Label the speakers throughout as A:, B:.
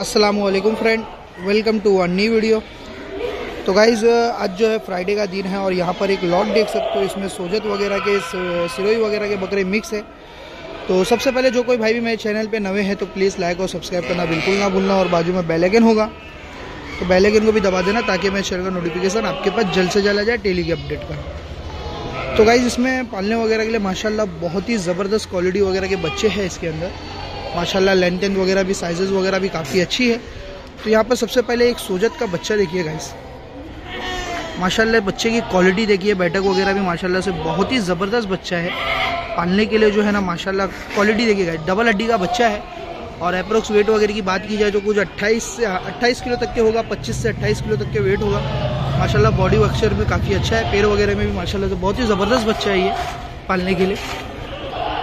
A: असलकुम friend welcome to one new video तो guys आज जो है फ्राइडे का दिन है और यहाँ पर एक लॉट देख सकते हो, इसमें सोजत वगैरह के सिरोई वगैरह के बकरे मिक्स है। तो सबसे पहले जो कोई भाई भी मेरे चैनल पे नवे हैं तो प्लीज़ लाइक और सब्सक्राइब करना बिल्कुल ना भूलना और बाजू में बेलेगन होगा। तो बेलेगन को भी दबा देना ताकि मेरे चैनल का नोटिफिकेशन आपके पास जल्द से जल्द आ जाए डेली के अपडेट का। तो गाइज़ इसमें पालने वगैरह के लिए माशाल्लाह बहुत ही ज़बरदस्त क्वालिटी वगैरह के बच्चे हैं इसके अंदर। माशाल्लाह एंड वगैरह भी साइजेस वगैरह भी काफ़ी अच्छी है। तो यहाँ पर सबसे पहले एक सोजत का बच्चा देखिए गाइस माशाल्लाह बच्चे की क्वालिटी देखिए, बैठक वगैरह भी माशाल्लाह से बहुत ही ज़बरदस्त बच्चा है। पालने के लिए जो है ना, माशाल्लाह क्वालिटी देखिए गाइस डबल हड्डी का बच्चा है। और अप्रोक्स वेट वगैरह की बात की जाए तो कुछ 28 से 28 किलो तक के होगा 25 से 28 किलो तक के वेट होगा। माशाल्लाह बॉडी वक्चर भी काफ़ी अच्छा है, पैर वगैरह में भी माशाल्लाह से बहुत ही ज़बरदस्त बच्चा है ये, पालने के लिए।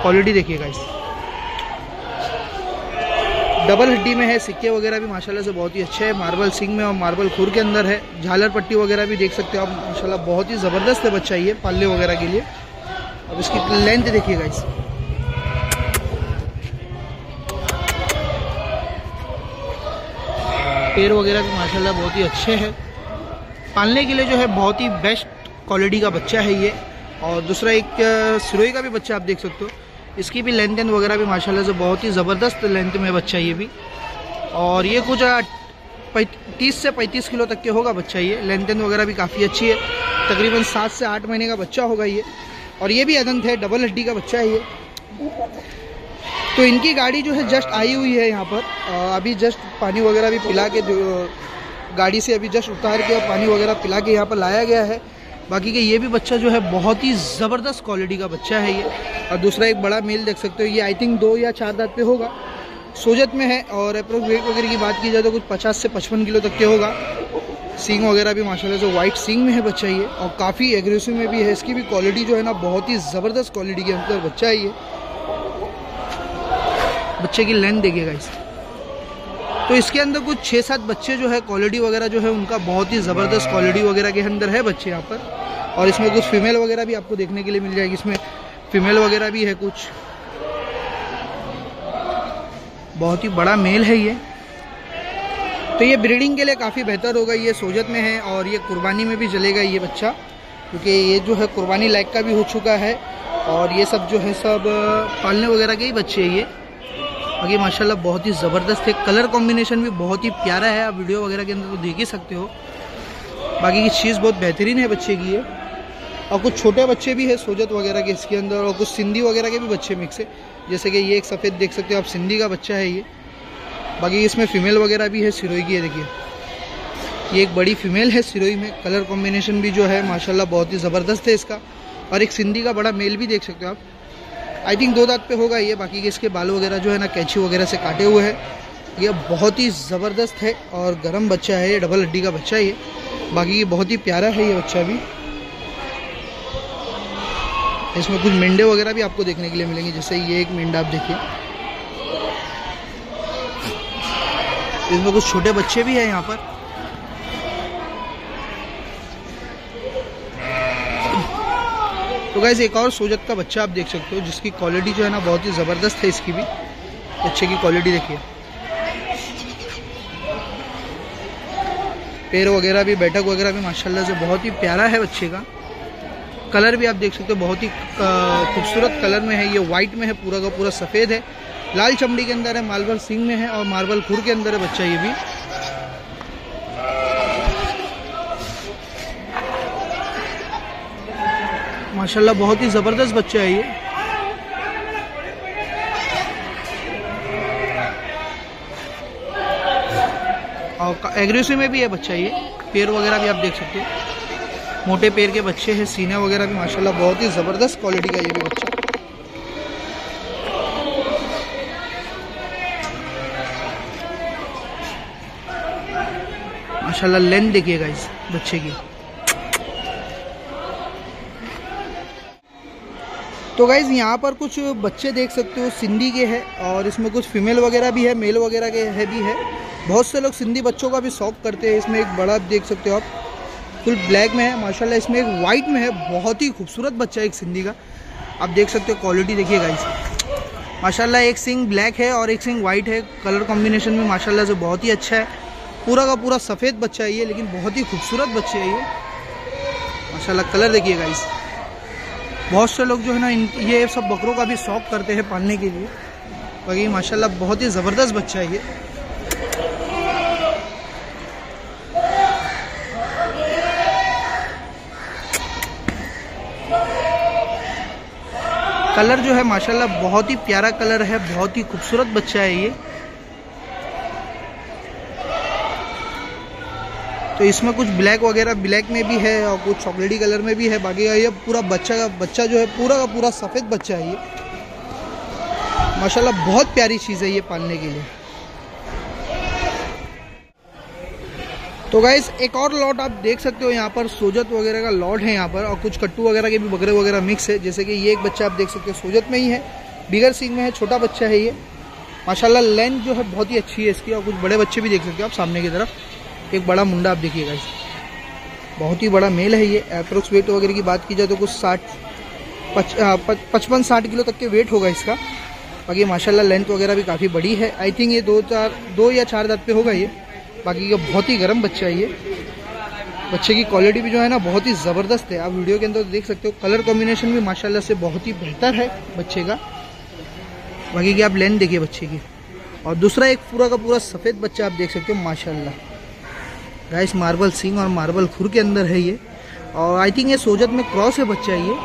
A: क्वालिटी देखिएगा इस डबल हड्डी में है, सिक्के वगैरह भी माशाल्लाह से बहुत ही अच्छे हैं। मार्बल सिंग में और मार्बल खुर के अंदर है। झालर पट्टी वगैरह भी देख सकते हो आप, माशाल्लाह बहुत ही ज़बरदस्त है बच्चा ये, पालने वगैरह के लिए। अब इसकी लेंथ देखिएगा इस पेड़ वगैरह भी माशाल्लाह बहुत ही अच्छे हैं। पालने के लिए जो है, बहुत ही बेस्ट क्वालिटी का बच्चा है ये। और दूसरा एक सिरोई का भी बच्चा आप देख सकते हो। इसकी भी लेंथ एंड वगैरह भी माशाल्लाह से बहुत ही ज़बरदस्त लेंथ में बच्चा ये भी। और ये कुछ तीस से पैंतीस किलो तक के होगा बच्चा ये। लेंथ एंड वगैरह भी काफ़ी अच्छी है। तकरीबन सात से आठ महीने का बच्चा होगा ये। और ये भी अदंत है डबल हड्डी का बच्चा है ये। तो इनकी गाड़ी जो है जस्ट आई हुई है यहाँ पर। अभी जस्ट पानी वगैरह भी पिला के गाड़ी से अभी जस्ट उतार के और पानी वगैरह पिला के यहाँ पर लाया गया है। बाकी के ये भी बच्चा जो है बहुत ही ज़बरदस्त क्वालिटी का बच्चा है ये। और दूसरा एक बड़ा मेल देख सकते हो, ये आई थिंक दो या चार दांत पे होगा। सोजत में है और अप्रोक्स वेट वगैरह की बात की जाए तो कुछ पचास से पचपन किलो तक के होगा। सींग वगैरह भी माशाल्लाह से वाइट सींग में है बच्चा ये। और काफ़ी एग्रेसिव में भी है, इसकी भी क्वालिटी जो है ना बहुत ही ज़बरदस्त क्वालिटी के अंदर बच्चा है ये। बच्चे की लेंथ देखिएगा इस तो इसके अंदर कुछ छः सात बच्चे जो है क्वालिटी वगैरह जो है, उनका बहुत ही ज़बरदस्त क्वालिटी वगैरह के अंदर है बच्चे यहाँ पर। और इसमें कुछ फीमेल वगैरह भी आपको देखने के लिए मिल जाएगी। इसमें फीमेल वगैरह भी है कुछ। बहुत ही बड़ा मेल है ये। तो ये ब्रीडिंग के लिए काफ़ी बेहतर होगा। ये सोजत में है और ये कुर्बानी में भी चलेगा ये बच्चा, क्योंकि ये जो है कुर्बानी लायक का भी हो चुका है। और ये सब जो है, सब पालने वगैरह के ही बच्चे हैं ये। बाकी माशाल्लाह बहुत ही ज़बरदस्त है। कलर कॉम्बिनेशन भी बहुत ही प्यारा है। आप वीडियो वगैरह के अंदर तो देख ही सकते हो। बाकी की चीज़ बहुत बेहतरीन है बच्चे की ये। और कुछ छोटे बच्चे भी है, सोजत वगैरह के इसके अंदर, और कुछ सिंधी वगैरह के भी बच्चे मिक्स है। जैसे कि ये एक सफ़ेद देख सकते हो आप, सिंधी का बच्चा है ये। बाकी इसमें फ़ीमेल वगैरह भी है सिरोई की है देखिए। ये एक बड़ी फीमेल है सिरोई में। कलर कॉम्बिनेशन भी जो है, माशाल्लाह बहुत ही ज़बरदस्त है इसका। और एक सिंधी का बड़ा मेल भी देख सकते हो आप। आई थिंक दो दांत पे होगा ये, बाकी के इसके बाल वगैरह जो है ना, कैची वगैरह से काटे हुए हैं। ये बहुत ही ज़बरदस्त है और गर्म बच्चा है, ये डबल हड्डी का बच्चा है ये बाकी ये बहुत ही प्यारा है ये बच्चा भी। इसमें कुछ मेंढे वगैरह भी आपको देखने के लिए मिलेंगे, जैसे ये एक मेंढा आप देखिए। इसमें कुछ छोटे बच्चे भी हैं यहाँ पर। तो गैस एक और सोजत का बच्चा आप देख सकते हो, जिसकी क्वालिटी जो है ना बहुत ही ज़बरदस्त है इसकी भी। बच्चे की क्वालिटी देखिए। पैर वगैरह भी, बैठक वगैरह भी माशाल्लाह से बहुत ही प्यारा है बच्चे का। कलर भी आप देख सकते हो, बहुत ही खूबसूरत कलर में है, ये वाइट में है, पूरा का पूरा सफ़ेद है। लाल चमड़ी के अंदर है, मार्बल सिंग में है और मार्बल खुर के अंदर है बच्चा ये भी। माशाल्लाह बहुत ही ज़बरदस्त बच्चा है ये। और एग्रेसिव में भी है बच्चा ये। पैर वगैरह भी आप देख सकते हो। मोटे पैर के बच्चे हैं, सीने वगैरह भी माशाल्लाह बहुत ही ज़बरदस्त क्वालिटी का ये भी बच्चा। माशाल्लाह लेंथ देखिएगा इस बच्चे की। तो गाइज़ यहाँ पर कुछ बच्चे देख सकते हो, सिंधी के हैं और इसमें कुछ फीमेल वगैरह भी है मेल वगैरह के है भी है। बहुत से लोग सिंधी बच्चों का भी शौक करते हैं, इसमें एक बड़ा देख सकते हो आप। फुल ब्लैक में है, माशाल्लाह इसमें एक वाइट में है, बहुत ही खूबसूरत बच्चा है एक सिंधी का। आप देख सकते हो क्वालिटी देखिएगा इस माशाल्लाह एक सिंग ब्लैक है और एक सिंग वाइट है। कलर कॉम्बिनेशन में माशाल्लाह से बहुत ही अच्छा है। पूरा का पूरा सफ़ेद बच्चा है ये, लेकिन बहुत ही खूबसूरत बच्चे है ये। माशाल्लाह कलर देखिएगा इस बहुत से लोग जो है ना ये सब बकरों का भी शौक करते हैं पालने के लिए। बाकी माशाल्लाह बहुत ही ज़बरदस्त बच्चा है ये। कलर जो है माशाल्लाह बहुत ही प्यारा कलर है, बहुत ही खूबसूरत बच्चा है ये। तो इसमें कुछ ब्लैक वगैरह ब्लैक में भी है और कुछ चॉकलेटी कलर में भी है। बाकी ये पूरा बच्चा का, बच्चा जो है पूरा का पूरा सफ़ेद बच्चा है ये। माशाल्लाह, बहुत प्यारी चीज़ है ये पालने के लिए। तो गाइस एक और लॉट आप देख सकते हो, यहाँ पर सोजत वगैरह का लॉट है यहाँ पर और कुछ कट्टू वगैरह के भी बकरे वगैरह मिक्स है। जैसे कि ये एक बच्चा आप देख सकते हो, सोजत में ही है। बिगर सिंह में है, छोटा बच्चा है ये। माशाल्लाह लेंथ जो है बहुत ही अच्छी है इसकी और कुछ बड़े बच्चे भी देख सकते हो आप सामने की तरफ़। एक बड़ा मुंडा आप देखिएगा इस। बहुत ही बड़ा मेल है ये अप्रोक्स वेट वगैरह की बात की जाए तो कुछ साठ पचपन, साठ किलो तक के वेट होगा इसका। बाकी माशाल्लाह लेंथ वगैरह भी काफ़ी बड़ी है। आई थिंक ये दो चार, दो या चार दांत पे होगा ये। बाकी ये बहुत ही गर्म बच्चा है ये। बच्चे की क्वालिटी भी जो है ना, बहुत ही ज़बरदस्त है। आप वीडियो के अंदर देख सकते हो कलर कॉम्बिनेशन भी माशाल्लाह से बहुत ही बेहतर है बच्चे का। बाकी की आप लेंथ देखिए बच्चे की। और दूसरा एक पूरा का पूरा सफ़ेद बच्चा आप देख सकते हो, माशाल्लाह। गाइस मार्बल सिंह और मार्बल खुर के अंदर है ये। और आई थिंक ये सोजत में क्रॉस है बच्चा ये।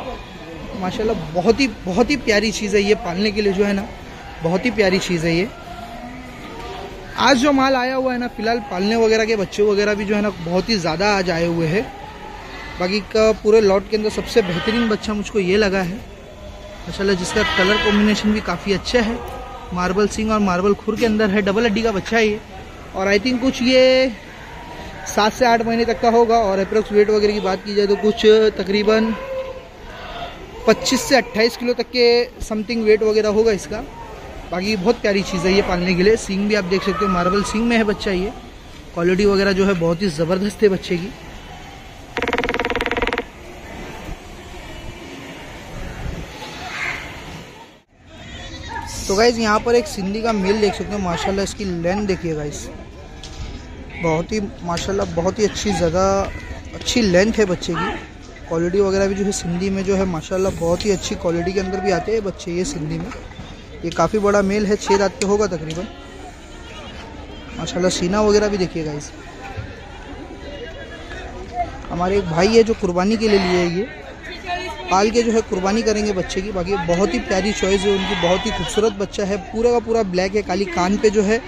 A: माशाल्लाह, बहुत ही बहुत ही प्यारी चीज़ है ये पालने के लिए जो है ना। बहुत ही प्यारी चीज़ है ये। आज जो माल आया हुआ है ना, फ़िलहाल पालने वगैरह के बच्चे वगैरह भी जो है ना, बहुत ही ज़्यादा आज आए हुए हैं। बाकी का पूरे लॉट के अंदर सबसे बेहतरीन बच्चा मुझको ये लगा है। माशाल्लाह, जिसका कलर कॉम्बिनेशन भी काफ़ी अच्छा है। मार्बल सिंह और मार्बल खुर के अंदर है डबल हड्डी का बच्चा है ये। और आई थिंक कुछ ये सात से आठ महीने तक का होगा और अप्रोक्स वेट वगैरह की बात की जाए तो कुछ तकरीबन 25 से 28 किलो तक के समथिंग वेट वगैरह होगा इसका। बाकी बहुत प्यारी चीज़ है ये पालने के लिए। सिंग भी आप देख सकते हो मार्बल सिंग में है बच्चा ये। क्वालिटी वगैरह जो है बहुत ही ज़बरदस्त है बच्चे की। तो गाइज़ यहाँ पर एक सिंधी का मेल देख सकते हो, माशाल्लाह इसकी लेंथ देखिए गाइज़ बहुत ही, माशाल्लाह, बहुत ही अच्छी जगह, अच्छी लेंथ है बच्चे की। क्वालिटी वगैरह भी जो है सिंधी में जो है, माशाल्लाह, बहुत ही अच्छी क्वालिटी के अंदर भी आते हैं बच्चे ये सिंधी में। ये काफ़ी बड़ा मेल है छः रात के होगा तकरीबन। माशाल्लाह, सीना वगैरह भी देखिएगा इस हमारे एक भाई है जो कुर्बानी के लिए लिए है ये। पाल के जो है कुर्बानी करेंगे बच्चे की, बाकी बहुत ही प्यारी चॉइस है, उनकी बहुत ही खूबसूरत बच्चा है, पूरा का पूरा ब्लैक है, काली कान पे जो है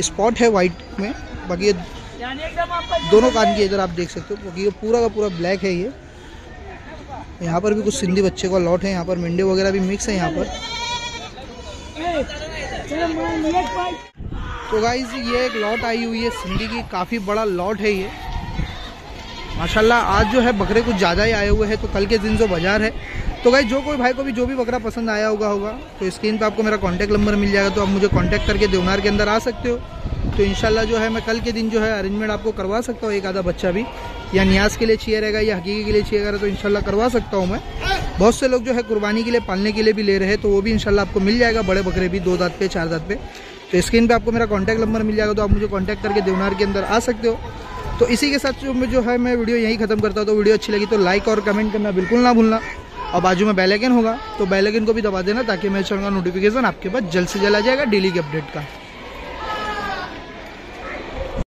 A: स्पॉट है वाइट में बाकी ये दोनों कान की इधर आप देख सकते हो बाकी ये पूरा का पूरा ब्लैक है ये। यहाँ पर भी कुछ सिंधी बच्चे का लॉट है यहाँ पर मिंडे वगैरह भी मिक्स है यहाँ पर। तो गाइज़ ये एक लॉट आई हुई है सिंधी की काफ़ी बड़ा लॉट है ये। माशाल्लाह आज जो है बकरे कुछ ज़्यादा ही आए हुए हैं तो कल के दिन जो बाज़ार है तो भाई जो कोई भाई को भी, जो भी बकरा पसंद आया होगा होगा। तो स्क्रीन पे आपको मेरा कॉन्टैक्ट नंबर मिल जाएगा तो आप मुझे कॉन्टैक्ट करके देवनार के अंदर आ सकते हो। तो इनशाला जो है, मैं कल के दिन जो है अरेंजमेंट आपको करवा सकता हूँ, एक आधा बच्चा भी। या न्याज के लिए चाहिए रहेगा, या हकीकी के लिए चाहिए रहेगा तो इनशाला करवा सकता हूँ मैं। बहुत से लोग जो है, कुर्बानी के लिए, पालने के लिए भी ले रहे हैं तो वो भी इनशाला आपको मिल जाएगा, बड़े बकरे भी, दो दाँत पे, चार दाँत पे। तो स्क्रीन पे आपको मेरा कॉन्टैक्ट नंबर मिल जाएगा तो आप मुझे कॉन्टैक्ट करके देवनार के अंदर आ सकते हो। तो इसी के साथ जो है, मैं वीडियो यहीं खत्म करता हूँ तो वीडियो अच्छी लगी तो लाइक और कमेंट करना बिल्कुल ना भूलना। और बाजू में बेलाइकन होगा तो बेलाइकन को भी दबा देना ताकि चैनल का नोटिफिकेशन आपके पास जल्द से जल्द आ जाएगा डेली के अपडेट का।